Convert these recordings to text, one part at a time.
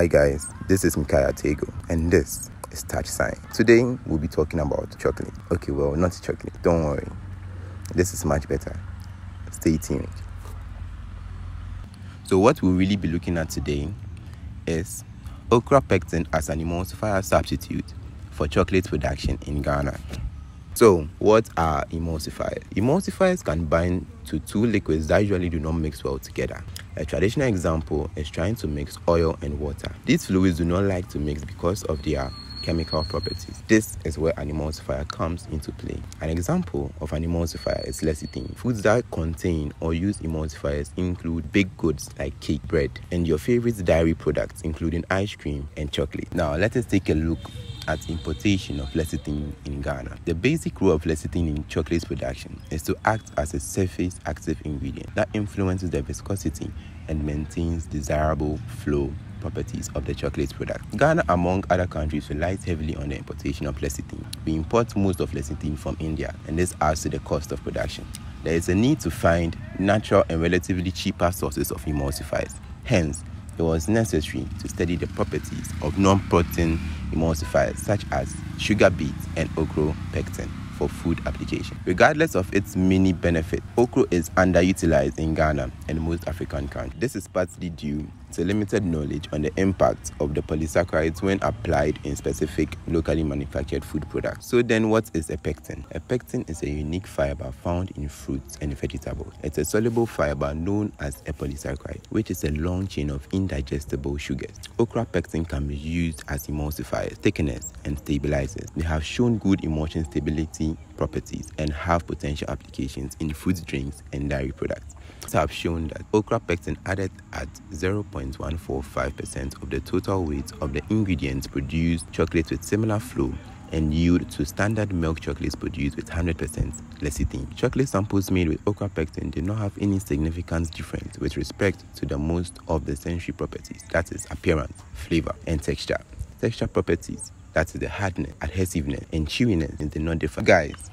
Hi guys, this is Mikaya Tego and this is TouchScience. Today we'll be talking about chocolate. Okay, well, not chocolate, don't worry. This is much better. Stay tuned. So, what we'll really be looking at today is okra pectin as an emulsifier substitute for chocolate production in Ghana. So, what are emulsifiers? Emulsifiers can bind to two liquids that usually do not mix well together. A traditional example is trying to mix oil and water. These fluids do not like to mix because of their chemical properties. This is where an emulsifier comes into play. An example of an emulsifier is lecithin. Foods that contain or use emulsifiers include baked goods like cake, bread, and your favorite dairy products including ice cream and chocolate. Now let us take a look at importation of lecithin in Ghana. The basic role of lecithin in chocolate production is to act as a surface active ingredient that influences the viscosity and maintains desirable flow properties of the chocolate product. Ghana, among other countries, relies heavily on the importation of lecithin. We import most of lecithin from India, and this adds to the cost of production. There is a need to find natural and relatively cheaper sources of emulsifiers. Hence, it was necessary to study the properties of non-protein emulsifiers such as sugar beet and okra pectin for food application. Regardless of its many benefits, okra is underutilized in Ghana and most African countries. This is partly due to limited knowledge on the impact of the polysaccharides when applied in specific locally manufactured food products. So then what is a pectin? A pectin is a unique fiber found in fruits and vegetables. It's a soluble fiber known as a polysaccharide, which is a long chain of indigestible sugars. Okra pectin can be used as emulsifiers, thickeners, and stabilizers. They have shown good emulsion stability properties and have potential applications in food drinks and dairy products So have shown that okra pectin added at 0.145% of the total weight of the ingredients produce chocolate with similar flow and yield to standard milk chocolates produced with 100% lecithin. Chocolate samples made with okra pectin did not have any significant difference with respect to the most of the sensory properties, that is appearance, flavor, and texture. Texture properties, that is the hardness, adhesiveness, and chewiness, did not differ. Guys,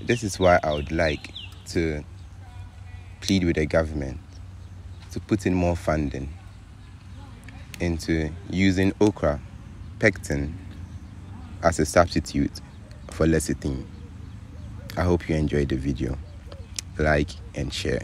this is why I would like to plead with the government to put in more funding into using okra, pectin as a substitute for lecithin. I hope you enjoyed the video. Like and share.